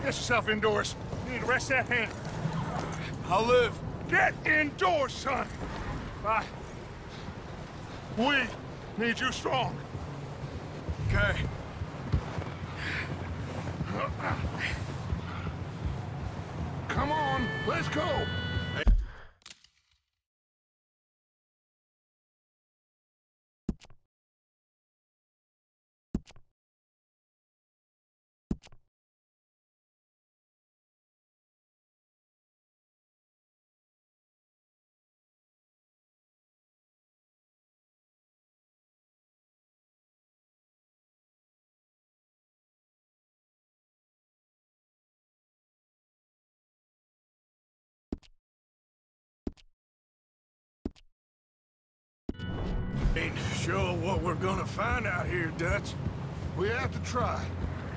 get yourself indoors. You need to rest that hand. I'll live. Get indoors, son. Bye. We need you strong. Okay. Come on, let's go. Sure what we're gonna find out here, Dutch. We have to try.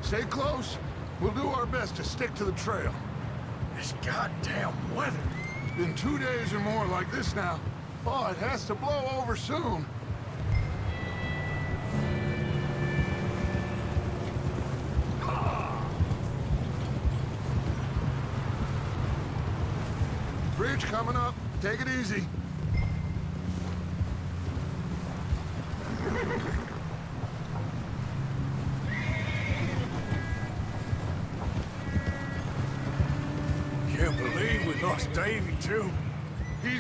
Stay close. We'll do our best to stick to the trail. This goddamn weather. Been two days or more like this now. Oh, it has to blow over soon. Bridge coming up. Take it easy.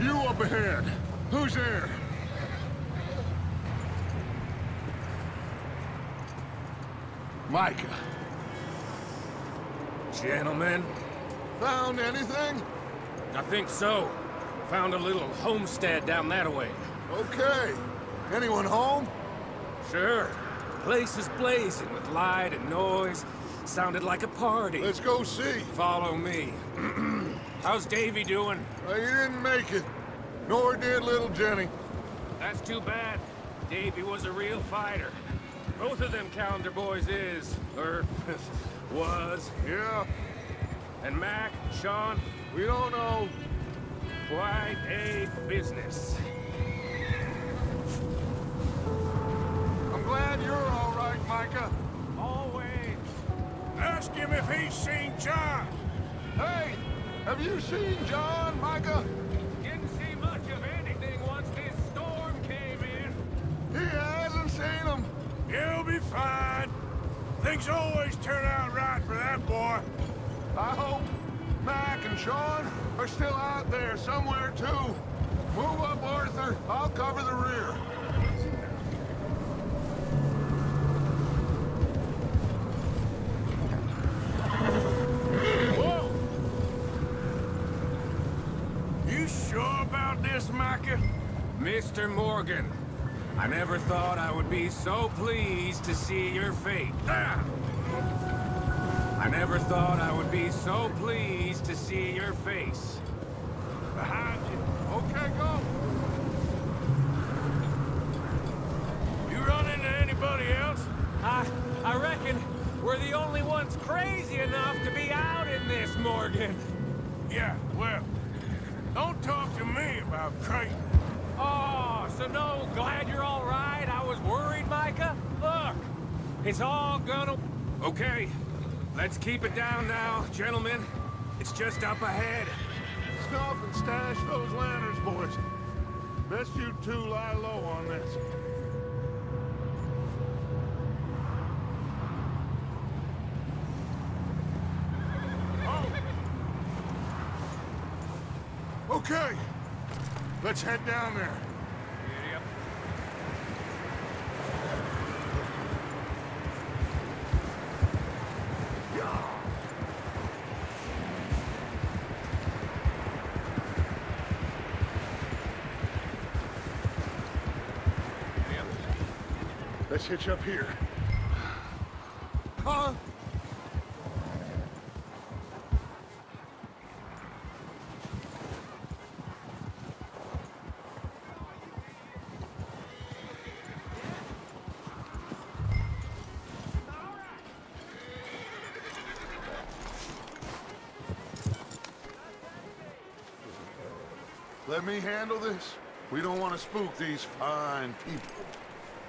You up ahead. Who's there? Micah. Gentlemen, Found anything? I think so. Found a little homestead down that way. Okay. Anyone home? Sure. Place is blazing with light and noise. Sounded like a party. Let's go see. Follow me. How's Davey doing? Uh, you didn't make it. Nor did little Jenny. That's too bad. Davey was a real fighter. Both of them Callander boys is, or was. Yeah, And Mac, Sean, we don't know. quite a business. I'm glad you're all right, Micah. Always. Ask him if he's seen John. Hey, have you seen John, Micah? Didn't see much of anything once this storm came in. He hasn't seen him. He'll be fine. Things always turn out right for that boy. I hope Mac and Sean are still out there somewhere, too. Move up, Arthur. I'll cover the rear. Whoa! You sure about this, Micah? Mr. Morgan, I never thought I would be so pleased to see your fate. Ah! I never thought I would be so pleased to see your face. Behind you. Okay, go. You run into anybody else? I, I reckon we're the only ones crazy enough to be out in this, Morgan. Yeah, well, don't talk to me about crazy. Oh, glad you're all right. I was worried, Micah. Look, it's all gonna... Okay, let's keep it down now, gentlemen. It's just up ahead. Snuff and stash those lanterns, boys. Best you two lie low on this. Oh. Okay, let's head down there. Let's hitch up here. Huh? Let me handle this. We don't want to spook these fine people.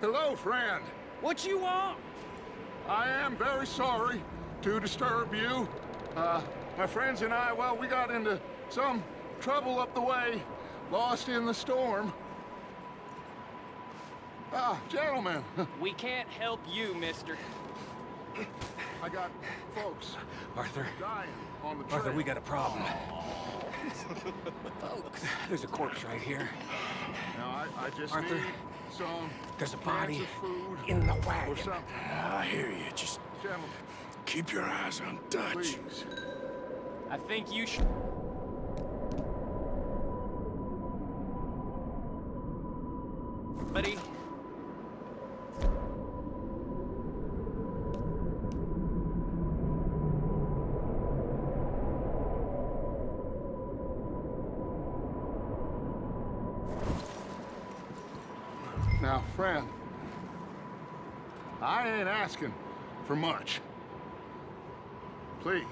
Hello, friend. What you want? I am very sorry to disturb you. Uh, my friends and I, well, we got into some trouble up the way, lost in the storm. Ah, gentlemen, We can't help you, mister. I got folks Arthur, dying on the. Arthur, we got a problem. Folks. There's a corpse right here. Now, I, I just Arthur, need some There's a body food in the or wagon. something. I hear you. Just Gentlemen, keep your eyes on Dutch. please. I think you should. Now, friend, I ain't asking for much. Please,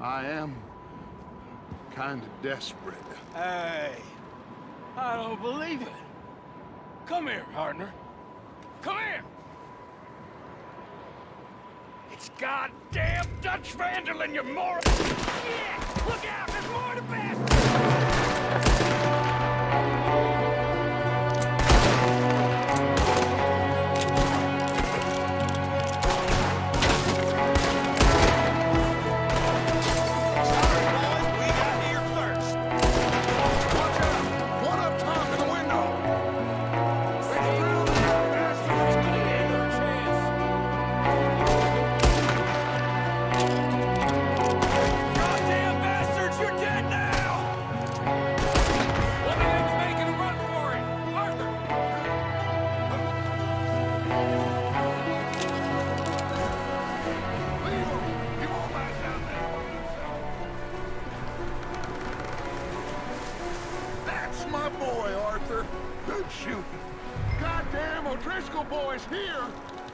I am kind of desperate. Hey, I don't believe it. Come here, partner. Come here. It's goddamn Dutch van der Linde, you moron! Yeah! Look out! There's more to best!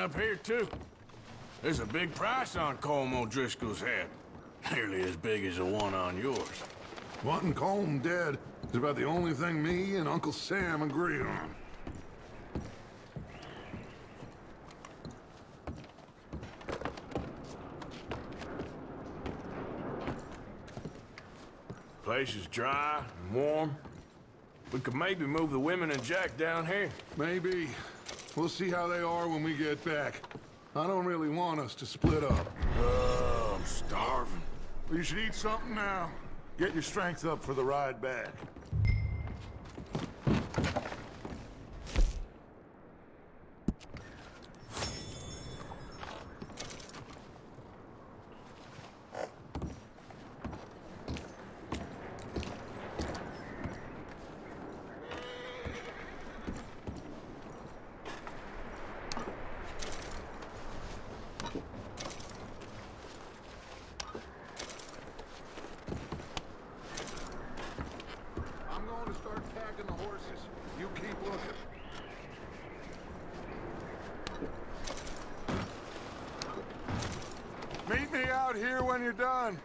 up here, too. There's a big price on Colm O'Driscoll's head. Nearly as big as the one on yours. Wanting Colm dead is about the only thing me and Uncle Sam agree on. Place is dry and warm. We could maybe move the women and Jack down here. Maybe. We'll see how they are when we get back. I don't really want us to split up. Oh, I'm starving. You should eat something now. Get your strength up for the ride back. I'm going to start tagging the horses. You keep looking. Meet me out here when you're done.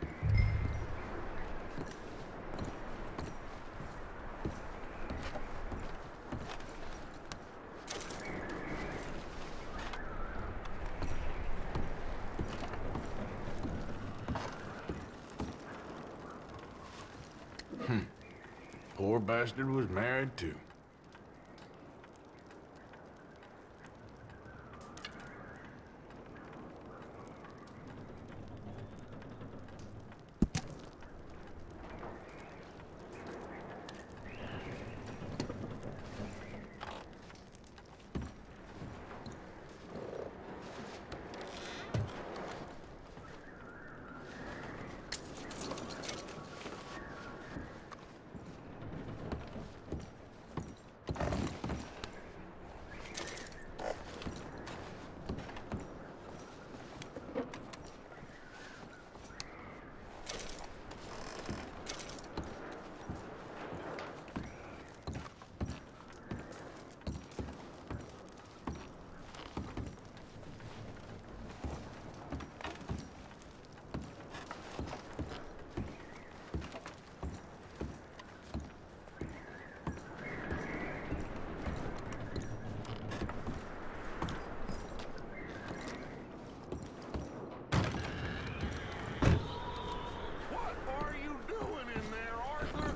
Poor bastard was married, too. What are you doing in there, Arthur?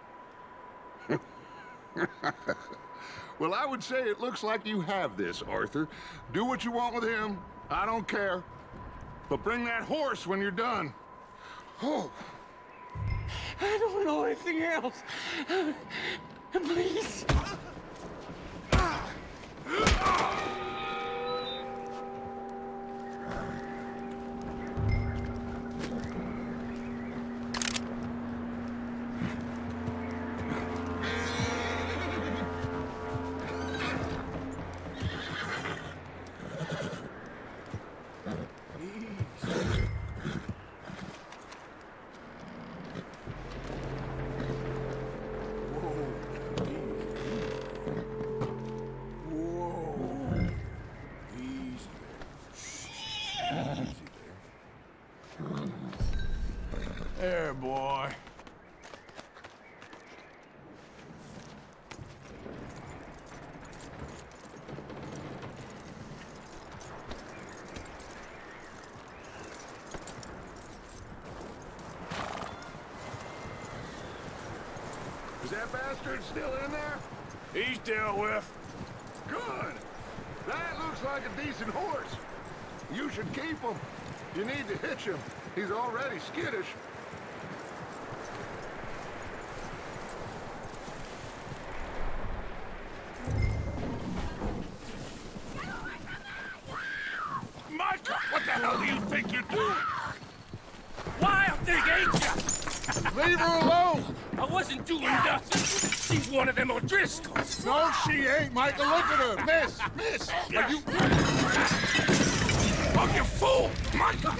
Well, I would say it looks like you have this, Arthur. Do what you want with him. I don't care. But bring that horse when you're done. Oh, I don't know anything else. Please. There, boy. is that bastard still in there? He's dealt with. Good. That looks like a decent horse. You should keep him. You need to hitch him. He's already skittish. Miss, miss. Are you... Oh, you fool! Micah!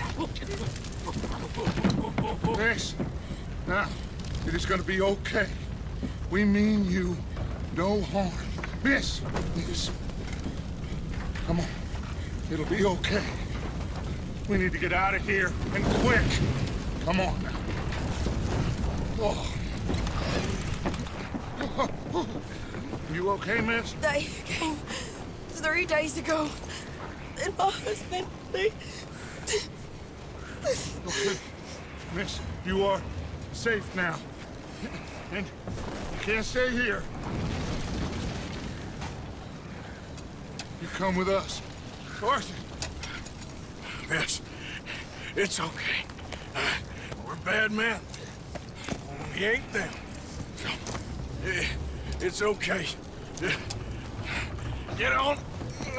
Miss. Now, it is gonna be okay. We mean you no harm. Miss, miss. Come on. It'll be okay. We need to get out of here, and quick. Come on now. Oh. You okay, miss? They came three days ago. And my husband, they... Okay. Miss, you are safe now. And you can't stay here. You come with us. Arthur, Miss, it's okay. Uh, we're bad men. We ain't them. So, eh, it's okay. Eh, Get on.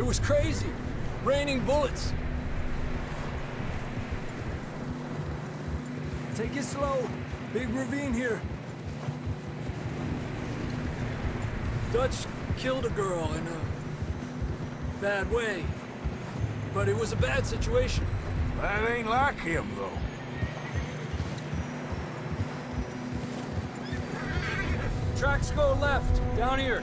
It was crazy. Raining bullets. Take it slow. Big ravine here. Dutch killed a girl in a bad way. But it was a bad situation. That ain't like him, though. Tracks go left, down here.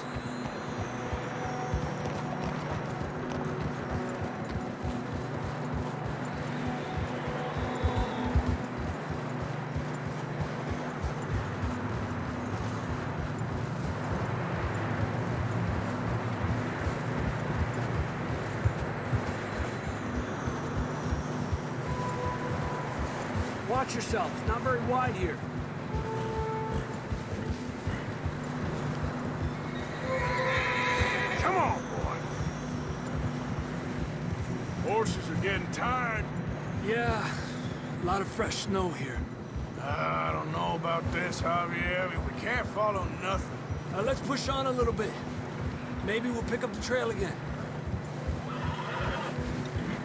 Watch yourself. It's not very wide here. Come on, boy. Horses are getting tired. Yeah, a lot of fresh snow here. I don't know about this, Javier. I mean, we can't follow nothing. Uh, let's push on a little bit. Maybe we'll pick up the trail again.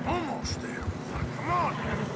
Almost there, boy. Come on.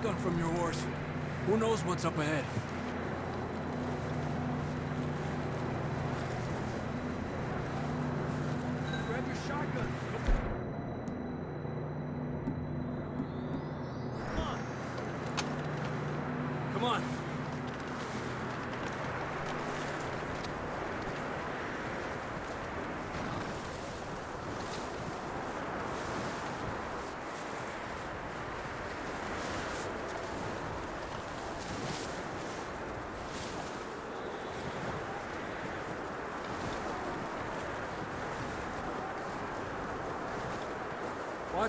shotgun from your horse. Who knows what's up ahead? Grab your shotgun. Come on. Come on.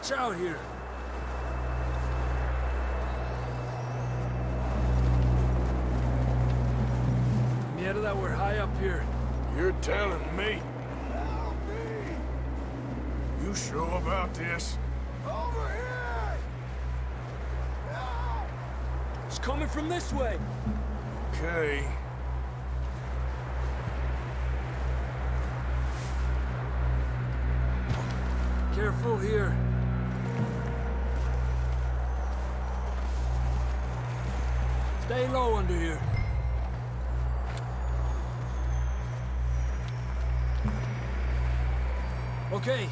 Watch out here. That we're high up here. You're telling me. You sure about this? Over here! It's coming from this way. Okay. Careful here. Stay low under here. Okay,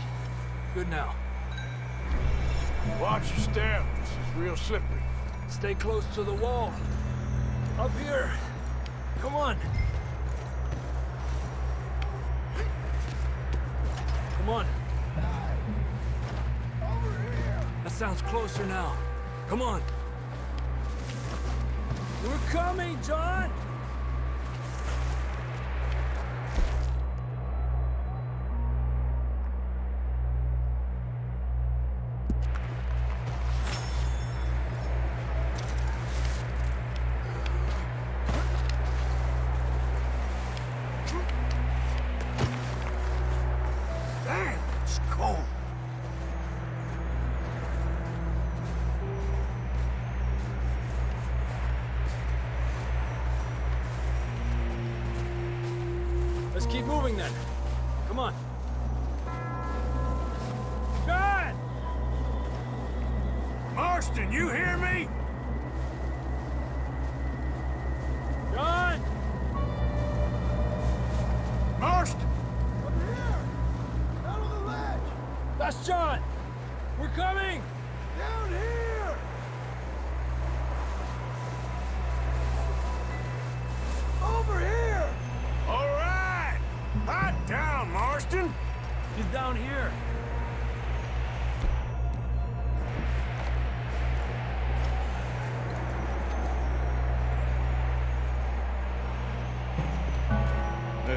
good now. Watch your step. This is real slippery. Stay close to the wall. Up here. Come on. Come on. Over here. That sounds closer now. Come on. We're coming, John!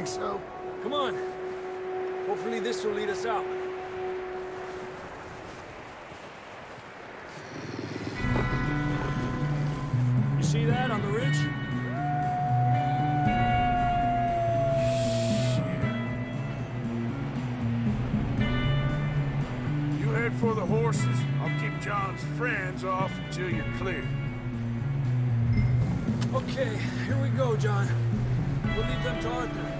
I think so. Come on. Hopefully this will lead us out. You see that on the ridge? You head for the horses. I'll keep John's friends off until you're clear. Okay, here we go, John. We'll leave them to Arthur.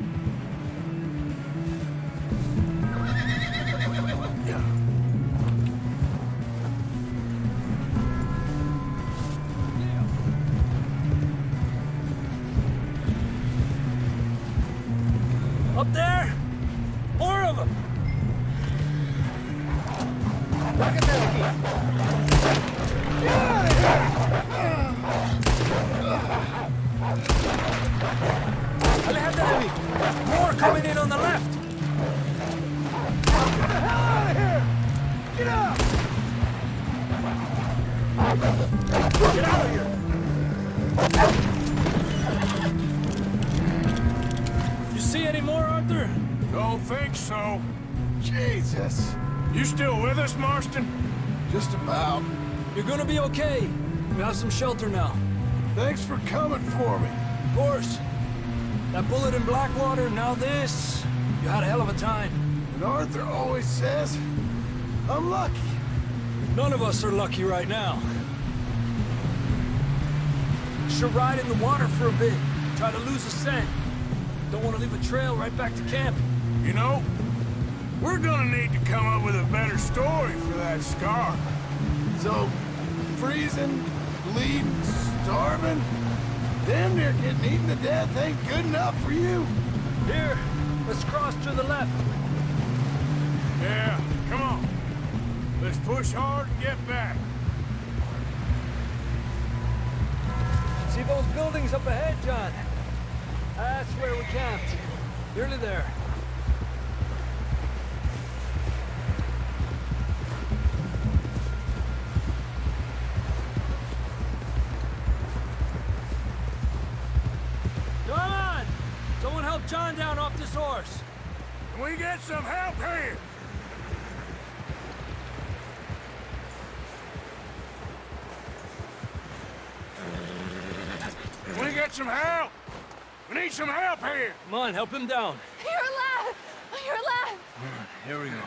You're gonna be okay. We have some shelter now. Thanks for coming for me. Of course. That bullet in Blackwater, now this. You had a hell of a time. And Arthur always says, I'm lucky. None of us are lucky right now. Should ride in the water for a bit. Try to lose a scent. Don't want to leave a trail right back to camp. You know, we're gonna need to come up with a better story for that scar. So, freezing, bleeding, starving, damn near getting eaten to death ain't good enough for you. Here, let's cross to the left. Yeah, come on. Let's push hard and get back. See those buildings up ahead, John? That's where we camped. Nearly there. Can we get some help? We need some help here. Come on, help him down. You're alive! You're alive! Ah, here we go.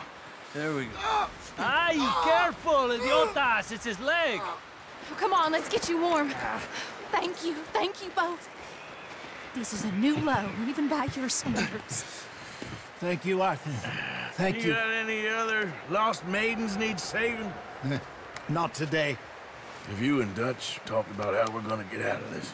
There we go. Ay, ah. careful, idiotas! It's his leg. Oh, come on, let's get you warm. Thank you, thank you both. This is a new low, even by your standards. Thank you, Arthur. Thank You you. got any other lost maidens need saving? Not today. Have you and Dutch talked about how we're gonna get out of this?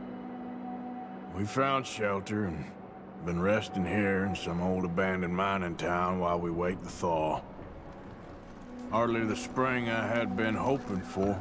We found shelter and been resting here in some old abandoned mining town while we wait the thaw. Hardly the spring I had been hoping for.